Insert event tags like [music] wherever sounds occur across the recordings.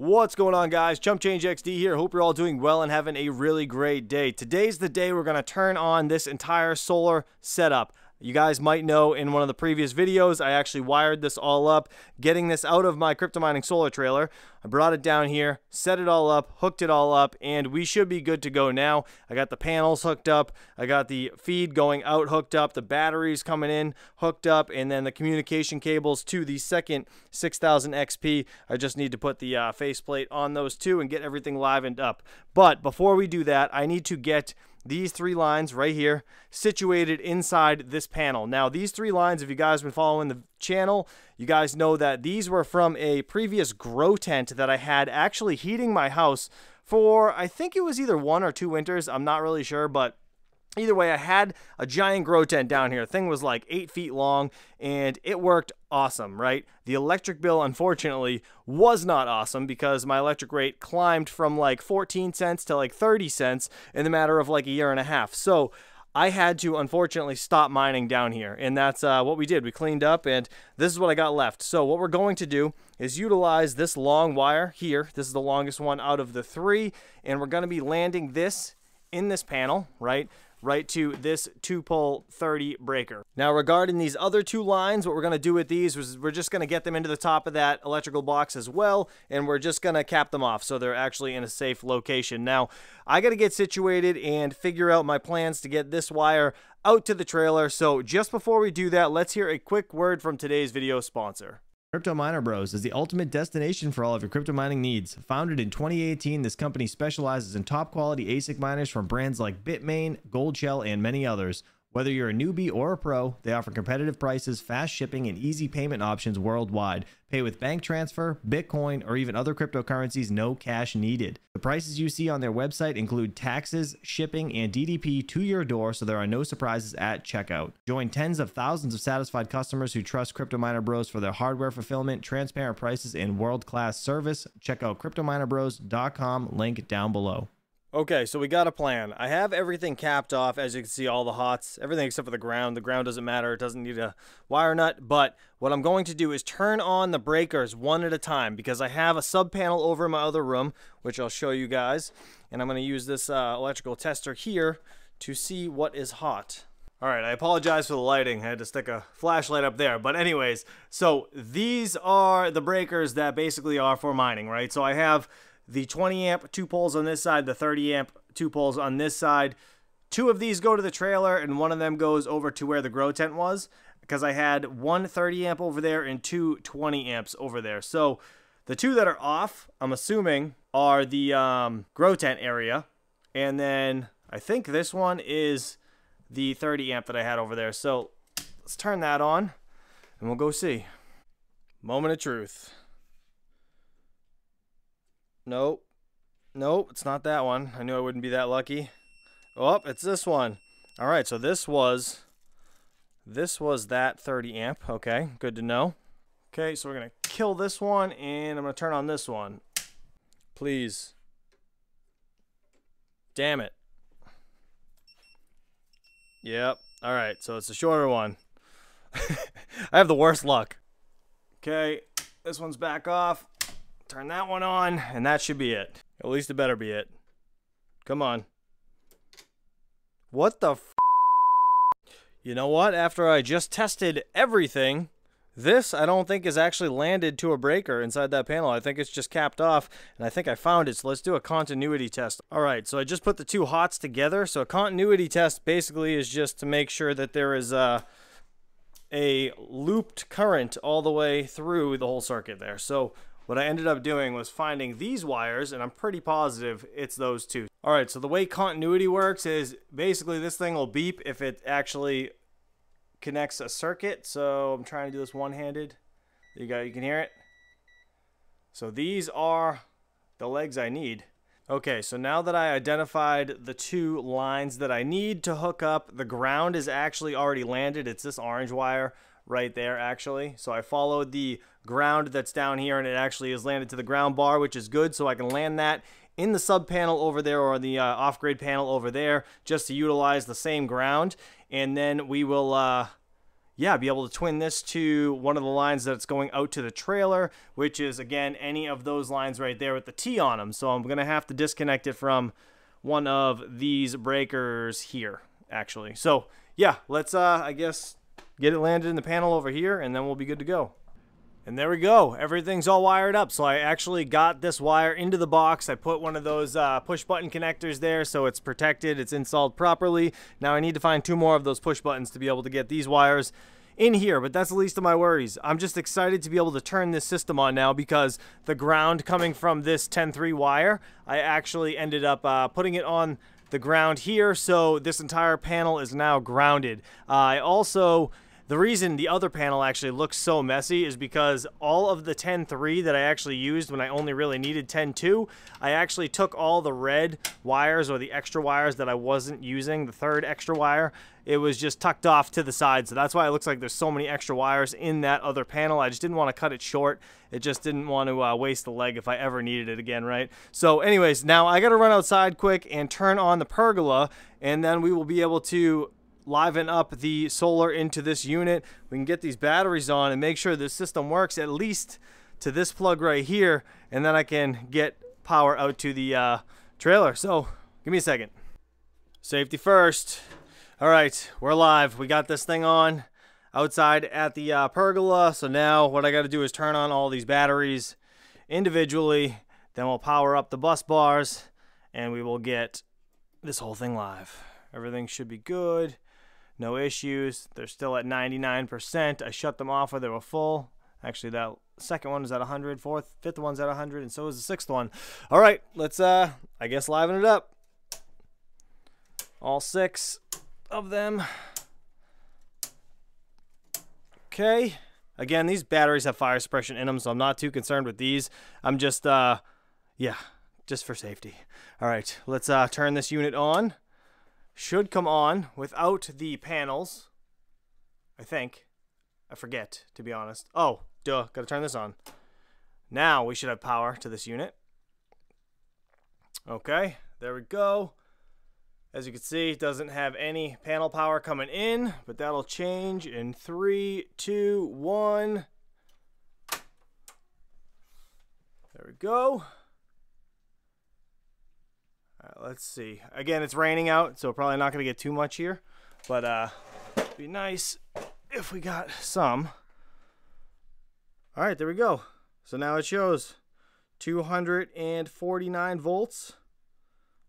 What's going on guys? Chump Change XD here. Hope you're all doing well and having a really great day. Today's the day we're going to turn on this entire solar setup. You guys might know in one of the previous videos, I actually wired this all up, getting this out of my crypto mining solar trailer. I brought it down here, set it all up, hooked it all up, and we should be good to go now. I got the panels hooked up, I got the feed going out hooked up, the batteries coming in hooked up, and then the communication cables to the second 6000 XP. I just need to put the uh, faceplate on those two and get everything livened up. But before we do that, I need to get these three lines right here situated inside this panel. Now, these three lines, if you guys have been following the channel, you guys know that these were from a previous grow tent that I had actually heating my house for, I think it was either one or two winters. I'm not really sure, but Either way, I had a giant grow tent down here. The thing was like eight feet long and it worked awesome, right? The electric bill, unfortunately, was not awesome because my electric rate climbed from like 14 cents to like 30 cents in the matter of like a year and a half. So I had to unfortunately stop mining down here, and that's uh, what we did. We cleaned up, and this is what I got left. So what we're going to do is utilize this long wire here. This is the longest one out of the three, and we're going to be landing this in this panel, right? Right to this two pole 30 breaker. Now regarding these other two lines, what we're going to do with these is we're just going to get them into the top of that electrical box as well, and we're just going to cap them off so they're actually in a safe location. Now, I got to get situated and figure out my plans to get this wire out to the trailer. So just before we do that, let's hear a quick word from today's video sponsor. Crypto Miner Bros is the ultimate destination for all of your crypto mining needs. Founded in 2018, this company specializes in top quality ASIC miners from brands like Bitmain, Goldshell, and many others. Whether you're a newbie or a pro, they offer competitive prices, fast shipping, and easy payment options worldwide. Pay with bank transfer, Bitcoin, or even other cryptocurrencies, no cash needed. The prices you see on their website include taxes, shipping, and DDP to your door, so there are no surprises at checkout. Join tens of thousands of satisfied customers who trust Crypto Miner Bros for their hardware fulfillment, transparent prices, and world class service. Check out CryptoMinerBros.com, link down below. Okay, so we got a plan. I have everything capped off, as you can see, all the hots, everything except for the ground. The ground doesn't matter. It doesn't need a wire nut. But what I'm going to do is turn on the breakers one at a time because I have a sub panel over in my other room, which I'll show you guys. And I'm going to use this uh, electrical tester here to see what is hot. All right, I apologize for the lighting. I had to stick a flashlight up there. But anyways, so these are the breakers that basically are for mining, right? So I have the 20 amp two poles on this side, the 30 amp two poles on this side. Two of these go to the trailer, and one of them goes over to where the grow tent was because I had one 30 amp over there and two 20 amps over there. So the two that are off, I'm assuming, are the um, grow tent area. And then I think this one is the 30 amp that I had over there. So let's turn that on and we'll go see. Moment of truth. Nope. Nope, it's not that one. I knew I wouldn't be that lucky. Oh, it's this one. All right, so this was this was that 30 amp. Okay, good to know. Okay, so we're going to kill this one and I'm going to turn on this one. Please. Damn it. Yep. All right, so it's a shorter one. [laughs] I have the worst luck. Okay, this one's back off. Turn that one on, and that should be it. At least it better be it. Come on. What the You know what? After I just tested everything, this I don't think is actually landed to a breaker inside that panel. I think it's just capped off, and I think I found it, so let's do a continuity test. Alright, so I just put the two hots together. So a continuity test basically is just to make sure that there is a, a looped current all the way through the whole circuit there. So what I ended up doing was finding these wires, and I'm pretty positive it's those two. All right, so the way continuity works is basically this thing will beep if it actually connects a circuit. So I'm trying to do this one-handed. You got, you can hear it. So these are the legs I need. Okay, so now that I identified the two lines that I need to hook up, the ground is actually already landed. It's this orange wire right there actually. So I followed the ground that's down here and it actually has landed to the ground bar, which is good. So I can land that in the sub panel over there or the uh, off-grid panel over there just to utilize the same ground. And then we will uh, yeah, be able to twin this to one of the lines that's going out to the trailer, which is again any of those lines right there with the T on them. So I'm gonna have to disconnect it from one of these breakers here, actually. So yeah, let's uh, I guess get it landed in the panel over here, and then we'll be good to go. And there we go. Everything's all wired up. So I actually got this wire into the box. I put one of those uh, push button connectors there so it's protected. It's installed properly. Now I need to find two more of those push buttons to be able to get these wires in here, but that's the least of my worries. I'm just excited to be able to turn this system on now because the ground coming from this 10-3 wire, I actually ended up uh, putting it on the ground here, so this entire panel is now grounded. Uh, I also the reason the other panel actually looks so messy is because all of the 10.3 that I actually used when I only really needed 10.2, I actually took all the red wires or the extra wires that I wasn't using, the third extra wire, it was just tucked off to the side. So that's why it looks like there's so many extra wires in that other panel. I just didn't want to cut it short. It just didn't want to uh, waste the leg if I ever needed it again, right? So anyways, now I got to run outside quick and turn on the pergola and then we will be able to liven up the solar into this unit. We can get these batteries on and make sure the system works at least to this plug right here. And then I can get power out to the uh, trailer. So give me a second. Safety first. All right, we're live. We got this thing on outside at the uh, pergola. So now what I got to do is turn on all these batteries individually. Then we'll power up the bus bars and we will get this whole thing live. Everything should be good no issues. They're still at 99%. I shut them off where they were full. Actually, that second one is at 100, fourth, fifth one's at 100, and so is the sixth one. All right, let's, uh, I guess, liven it up. All six of them. Okay. Again, these batteries have fire suppression in them, so I'm not too concerned with these. I'm just, uh, yeah, just for safety. All right, let's uh, turn this unit on should come on without the panels. I think. I forget, to be honest. Oh, duh, gotta turn this on. Now we should have power to this unit. Okay, there we go. As you can see, it doesn't have any panel power coming in, but that'll change in three, two, one. There we go let's see. Again, it's raining out, so probably not going to get too much here. But uh, it'd be nice if we got some. All right, there we go. So now it shows 249 volts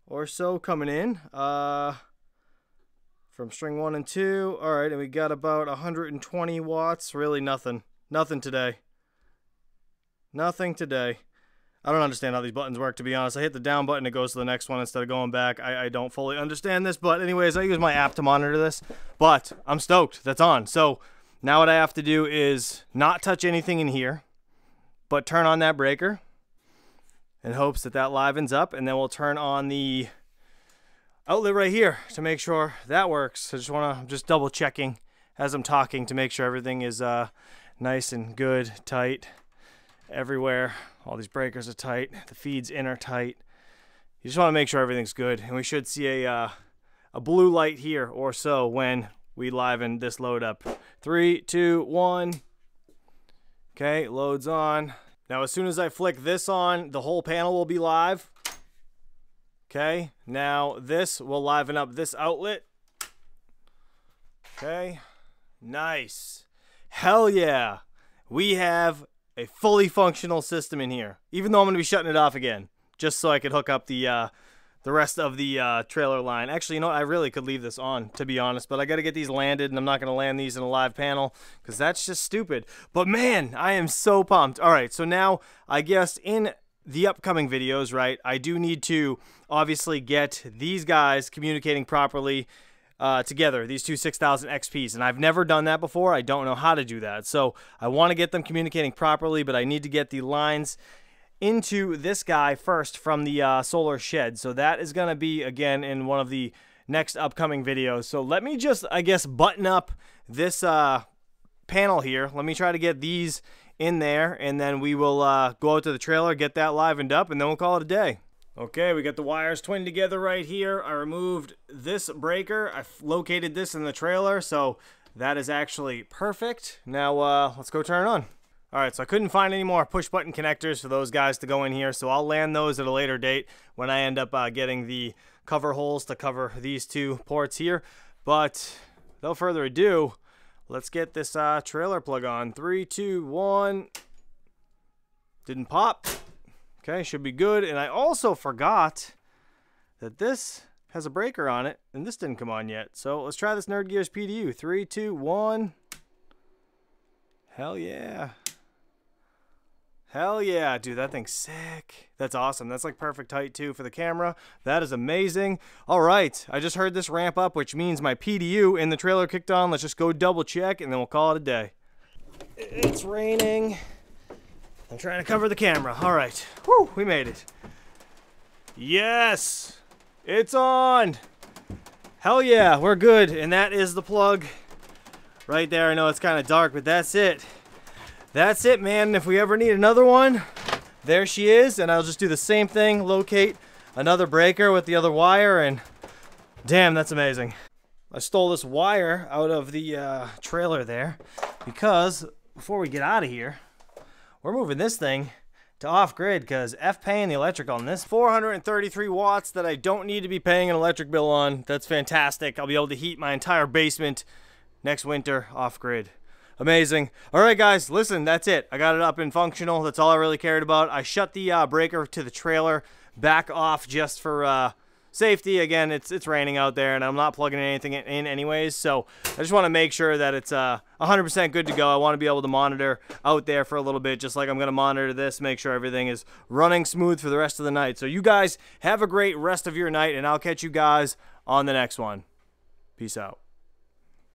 or so coming in uh, from string one and two. All right, and we got about 120 watts. Really nothing. Nothing today. Nothing today. I don't understand how these buttons work, to be honest. I hit the down button, it goes to the next one instead of going back. I, I don't fully understand this, but anyways, I use my app to monitor this. But I'm stoked. That's on. So now what I have to do is not touch anything in here, but turn on that breaker in hopes that that livens up, and then we'll turn on the outlet right here to make sure that works. I just want to just double checking as I'm talking to make sure everything is uh, nice and good, tight everywhere. All these breakers are tight. The feeds in are tight. You just want to make sure everything's good. And we should see a, uh, a blue light here or so when we liven this load up. Three, two, one. Okay, loads on. Now, as soon as I flick this on, the whole panel will be live. Okay, now this will liven up this outlet. Okay, nice. Hell yeah. We have a fully functional system in here, even though I'm going to be shutting it off again, just so I could hook up the uh, the rest of the uh, trailer line. Actually, you know, I really could leave this on, to be honest, but I got to get these landed, and I'm not going to land these in a live panel because that's just stupid. But man, I am so pumped. All right, so now I guess in the upcoming videos, right, I do need to obviously get these guys communicating properly uh, together, these two 6000 XPs. And I've never done that before. I don't know how to do that. So I want to get them communicating properly, but I need to get the lines into this guy first from the uh, solar shed. So that is going to be, again, in one of the next upcoming videos. So let me just, I guess, button up this uh, panel here. Let me try to get these in there, and then we will uh, go out to the trailer, get that livened up, and then we'll call it a day. Okay, we got the wires twinned together right here. I removed this breaker. I located this in the trailer, so That is actually perfect. Now, uh, let's go turn it on. All right, so I couldn't find any more push button connectors for those guys to go in here, so I'll land those at a later date when I end up uh, getting the cover holes to cover these two ports here. But without further ado, let's get this uh, trailer plug on. Three, two, one. Didn't pop. Okay, should be good. And I also forgot that this has a breaker on it, and this didn't come on yet. So let's try this Nerd Gears PDU. Three, two, one. Hell yeah. Hell yeah, dude, that thing's sick. That's awesome. That's like perfect height too for the camera. That is amazing. All right, I just heard this ramp up, which means my PDU in the trailer kicked on. Let's just go double check and then we'll call it a day. It's raining. I'm trying to cover the camera. All right, Whew, we made it. Yes, it's on. Hell yeah, we're good. And that is the plug right there. I know it's kind of dark, but that's it that's it, man. If we ever need another one, there she is. And I'll just do the same thing, locate another breaker with the other wire, and damn, that's amazing. I stole this wire out of the uh, trailer there because before we get out of here, we're moving this thing to off-grid because F paying the electric on this. 433 watts that I don't need to be paying an electric bill on. That's fantastic. I'll be able to heat my entire basement next winter off-grid. Amazing. All right, guys, listen, that's it. I got it up and functional. That's all I really cared about. I shut the uh, breaker to the trailer back off just for uh, safety. Again, it's it's raining out there, and I'm not plugging anything in anyways. So I just want to make sure that it's uh, 100% good to go. I want to be able to monitor out there for a little bit, just like I'm going to monitor this, make sure everything is running smooth for the rest of the night. So you guys have a great rest of your night, and I'll catch you guys on the next one. Peace out.